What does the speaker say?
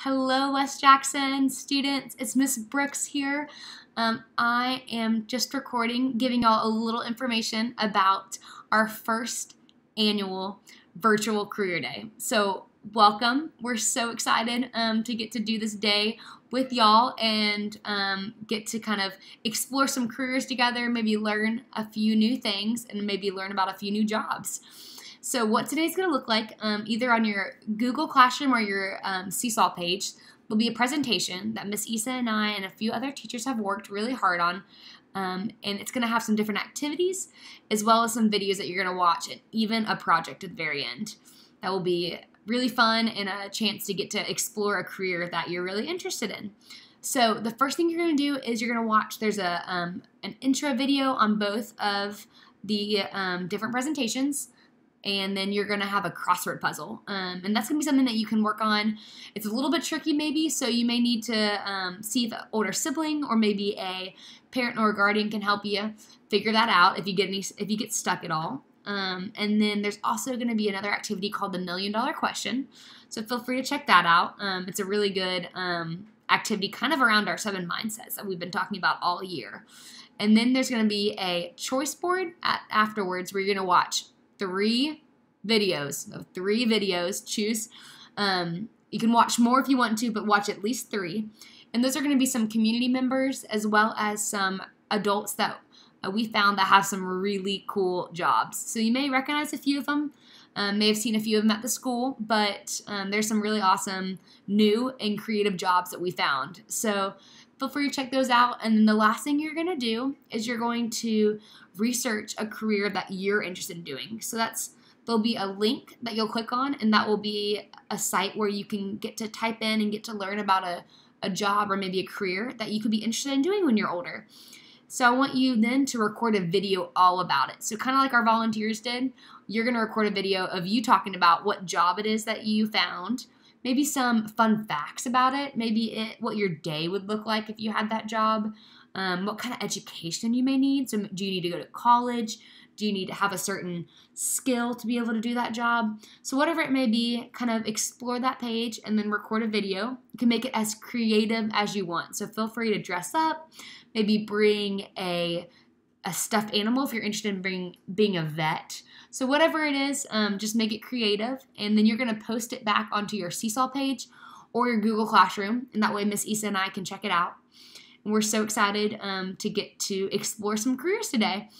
Hello, West Jackson students. It's Miss Brooks here. Um, I am just recording, giving y'all a little information about our first annual virtual career day. So, welcome. We're so excited um, to get to do this day with y'all and um, get to kind of explore some careers together, maybe learn a few new things, and maybe learn about a few new jobs. So what today's going to look like, um, either on your Google Classroom or your um, Seesaw page, will be a presentation that Miss Isa and I and a few other teachers have worked really hard on. Um, and it's going to have some different activities as well as some videos that you're going to watch and even a project at the very end. That will be really fun and a chance to get to explore a career that you're really interested in. So the first thing you're going to do is you're going to watch, there's a um, an intro video on both of the um, different presentations and then you're going to have a crossword puzzle. Um, and that's going to be something that you can work on. It's a little bit tricky, maybe, so you may need to um, see if an older sibling or maybe a parent or a guardian can help you figure that out if you get any if you get stuck at all. Um, and then there's also going to be another activity called the Million Dollar Question. So feel free to check that out. Um, it's a really good um, activity, kind of around our seven mindsets that we've been talking about all year. And then there's going to be a choice board at, afterwards where you're going to watch three videos. So three videos. Choose. Um, you can watch more if you want to, but watch at least three. And those are going to be some community members as well as some adults that uh, we found that have some really cool jobs. So you may recognize a few of them. Um, may have seen a few of them at the school, but um, there's some really awesome new and creative jobs that we found. So feel free to check those out. And then the last thing you're going to do is you're going to research a career that you're interested in doing. So that's there'll be a link that you'll click on, and that will be a site where you can get to type in and get to learn about a, a job or maybe a career that you could be interested in doing when you're older. So I want you then to record a video all about it. So kind of like our volunteers did, you're going to record a video of you talking about what job it is that you found, maybe some fun facts about it, maybe it, what your day would look like if you had that job, um, what kind of education you may need. So do you need to go to college? Do you need to have a certain skill to be able to do that job? So, whatever it may be, kind of explore that page and then record a video. You can make it as creative as you want. So, feel free to dress up, maybe bring a a stuffed animal if you're interested in being, being a vet. So, whatever it is, um, just make it creative, and then you're going to post it back onto your Seesaw page or your Google Classroom, and that way Miss Isa and I can check it out. And we're so excited um, to get to explore some careers today.